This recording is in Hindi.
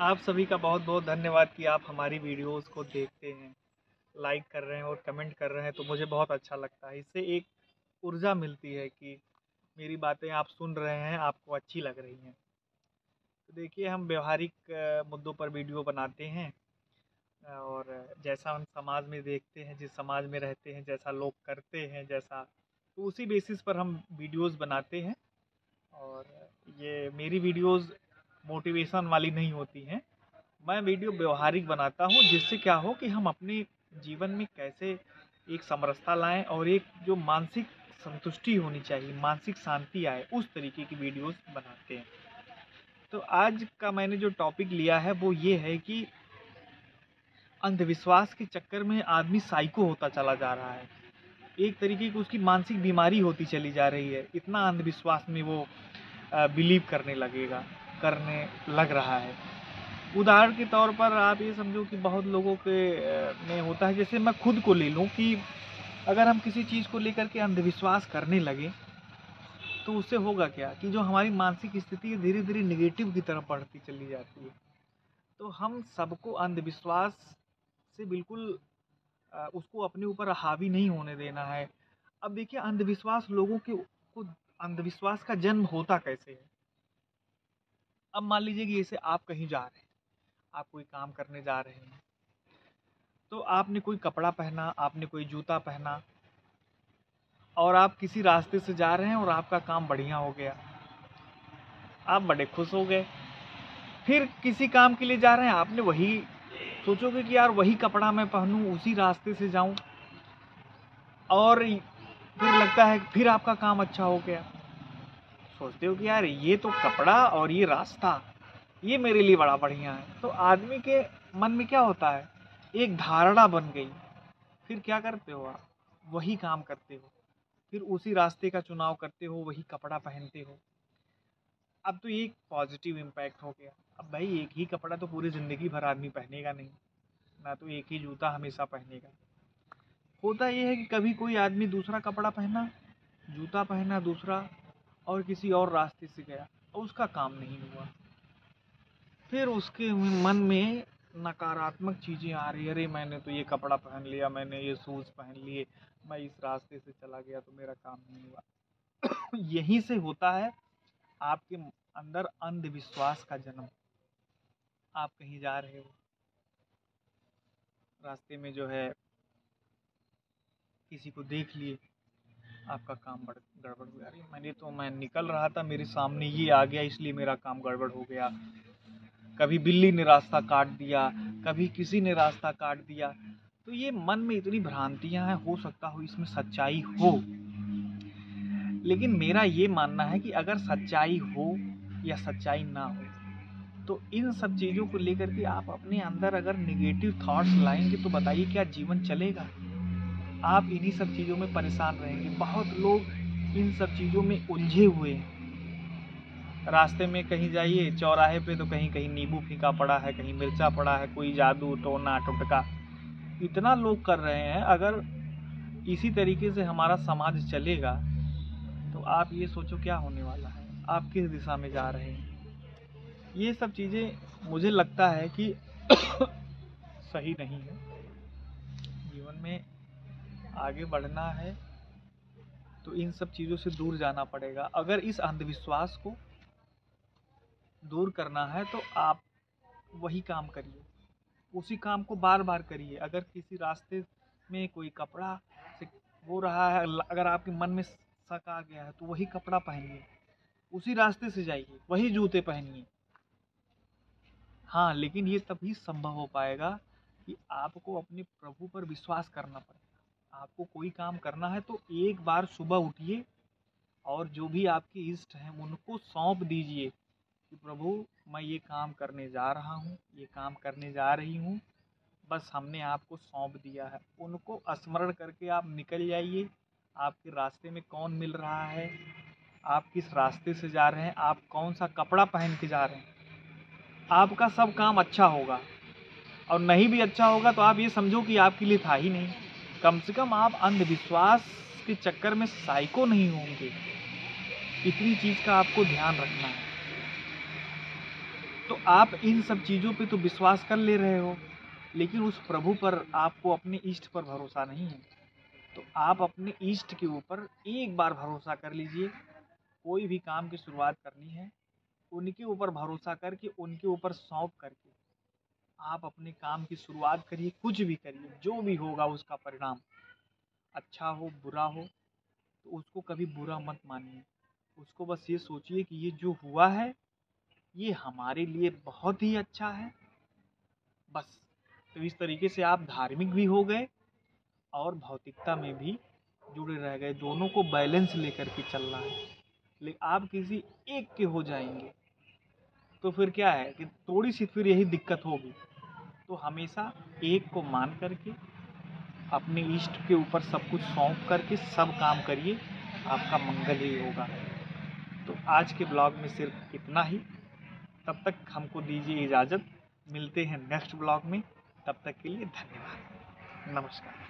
आप सभी का बहुत बहुत धन्यवाद कि आप हमारी वीडियोस को देखते हैं लाइक कर रहे हैं और कमेंट कर रहे हैं तो मुझे बहुत अच्छा लगता है। इससे एक ऊर्जा मिलती है कि मेरी बातें आप सुन रहे हैं, आपको अच्छी लग रही हैं। तो देखिए, हम व्यवहारिक मुद्दों पर वीडियो बनाते हैं और जैसा हम समाज में देखते हैं, जिस समाज में रहते हैं, जैसा लोग करते हैं, जैसा तो उसी बेसिस पर हम वीडियोस बनाते हैं। और ये मेरी वीडियोस मोटिवेशन वाली नहीं होती हैं। मैं वीडियो व्यवहारिक बनाता हूँ, जिससे क्या हो कि हम अपने जीवन में कैसे एक समरसता लाएँ और एक जो मानसिक संतुष्टि होनी चाहिए, मानसिक शांति आए, उस तरीके की वीडियोस बनाते हैं। तो आज का मैंने जो टॉपिक लिया है, वो ये है कि अंधविश्वास के चक्कर में आदमी साइको होता चला जा रहा है। एक तरीके की उसकी मानसिक बीमारी होती चली जा रही है। इतना अंधविश्वास में वो बिलीव करने लगेगा। करने लग रहा है। उदाहरण के तौर पर आप ये समझो कि बहुत लोगों के में होता है, जैसे मैं खुद को ले लूँ कि अगर हम किसी चीज़ को लेकर के अंधविश्वास करने लगे तो उससे होगा क्या कि जो हमारी मानसिक स्थिति है धीरे धीरे निगेटिव की तरफ़ बढ़ती चली जाती है। तो हम सबको अंधविश्वास से बिल्कुल उसको अपने ऊपर हावी नहीं होने देना है। अब देखिए, अंधविश्वास लोगों के को, अंधविश्वास का जन्म होता कैसे है? अब मान लीजिए कि जैसे आप कहीं जा रहे हैं, आप कोई काम करने जा रहे हैं तो आपने कोई कपड़ा पहना, आपने कोई जूता पहना और आप किसी रास्ते से जा रहे हैं और आपका काम बढ़िया हो गया। आप बड़े खुश हो गए। फिर किसी काम के लिए जा रहे हैं, आपने वही सोचोगे कि यार वही कपड़ा मैं पहनूं, उसी रास्ते से जाऊँ और फिर लगता है फिर आपका काम अच्छा हो गया। सोचते हो कि यार, ये तो कपड़ा और ये रास्ता, ये मेरे लिए बड़ा बढ़िया है। तो आदमी के मन में क्या होता है? एक धारणा बन गई। फिर क्या करते हो आप? वही काम करते हो। फिर उसी रास्ते का चुनाव करते हो, वही कपड़ा पहनते हो। अब तो एक पॉजिटिव इम्पैक्ट हो गया। अब भाई, एक ही कपड़ा तो पूरी ज़िंदगी भर आदमी पहनेगा नहीं। ना तो एक ही जूता हमेशा पहनेगा। होता ये है कि कभी कोई आदमी दूसरा कपड़ा पहना, जूता पहना दूसरा और किसी और रास्ते से गया और उसका काम नहीं हुआ। फिर उसके मन में नकारात्मक चीज़ें आ रही, अरे मैंने तो ये कपड़ा पहन लिया, मैंने ये शूज़ पहन लिए, मैं इस रास्ते से चला गया तो मेरा काम नहीं हुआ। यहीं से होता है आपके अंदर अंधविश्वास का जन्म। आप कहीं जा रहे हो, रास्ते में जो है किसी को देख लिए आपका काम बड़ गड़बड़ हो गया। मैंने तो मैं निकल रहा था, मेरे सामने ये आ गया, इसलिए मेरा काम गड़बड़ हो गया। कभी बिल्ली ने रास्ता काट दिया, कभी किसी ने रास्ता काट दिया। तो ये मन में इतनी भ्रांतियाँ हैं, हो सकता हो इसमें सच्चाई हो। लेकिन मेरा ये मानना है कि अगर सच्चाई हो या सच्चाई ना हो तो इन सब चीज़ों को लेकर के आप अपने अंदर अगर निगेटिव थॉट्स लाएँगे तो बताइए क्या जीवन चलेगा? आप इन्हीं सब चीज़ों में परेशान रहेंगे। बहुत लोग इन सब चीज़ों में उलझे हुए हैं। रास्ते में कहीं जाइए, चौराहे पे तो कहीं कहीं नींबू फीका पड़ा है, कहीं मिर्चा पड़ा है, कोई जादू, टोना, टुटका। इतना लोग कर रहे हैं, अगर इसी तरीके से हमारा समाज चलेगा तो आप ये सोचो क्या होने वाला है। आप किस दिशा में जा रहे हैं? ये सब चीज़ें मुझे लगता है कि सही नहीं है। जीवन में आगे बढ़ना है तो इन सब चीज़ों से दूर जाना पड़ेगा। अगर इस अंधविश्वास को दूर करना है तो आप वही काम करिए। उसी काम को बार बार करिए। अगर किसी रास्ते में कोई कपड़ा से हो रहा है, अगर आपके मन में शक आ गया है तो वही कपड़ा पहनिए। उसी रास्ते से जाइए, वही जूते पहनिए। हाँ लेकिन ये तभी संभव हो पाएगा कि आपको अपने प्रभु पर विश्वास करना पड़ेगा आपको कोई काम करना है तो एक बार सुबह उठिए और जो भी आपके इष्ट हैं, उनको सौंप दीजिए कि प्रभु, मैं ये काम करने जा रहा हूँ, ये काम करने जा रही हूँ। बस हमने आपको सौंप दिया है। उनको स्मरण करके आप निकल जाइए। आपके रास्ते में कौन मिल रहा है? आप किस रास्ते से जा रहे हैं? आप कौन सा कपड़ा पहन के जा रहे हैं? आपका सब काम अच्छा होगा। और नहीं भी अच्छा होगा तो आप ये समझो कि आपके लिए था ही नहीं। कम से कम आप अंधविश्वास के चक्कर में साइको नहीं होंगे। इतनी चीज़ का आपको ध्यान रखना है। तो आप इन सब चीज़ों पे तो विश्वास कर ले रहे हो, लेकिन उस प्रभु पर आपको अपने इष्ट पर भरोसा नहीं है। तो आप अपने इष्ट के ऊपर एक बार भरोसा कर लीजिए, कोई भी काम की शुरुआत करनी है, उनके ऊपर भरोसा करके, उनके ऊपर सौंप करके। आप अपने काम की शुरुआत करिए, कुछ भी करिए, जो भी होगा उसका परिणाम। अच्छा हो, बुरा हो तो उसको कभी बुरा मत मानिए। उसको बस ये सोचिए कि ये जो हुआ है, ये हमारे लिए बहुत ही अच्छा है। बस। तो इस तरीके से आप धार्मिक भी हो गए और भौतिकता में भी जुड़े रह गए। दोनों को बैलेंस लेकर के चलना है। लेकिन आप किसी एक के हो जाएँगे। तो फिर क्या है कि थोड़ी सी फिर यही दिक्कत होगी। तो हमेशा एक को मान करके, अपने इष्ट के ऊपर सब कुछ सौंप करके सब काम करिए, आपका मंगल ही होगा। तो आज के ब्लॉग में सिर्फ़ इतना ही। तब तक हमको दीजिए इजाज़त। मिलते हैं नेक्स्ट ब्लॉग में। तब तक के लिए धन्यवाद। नमस्कार।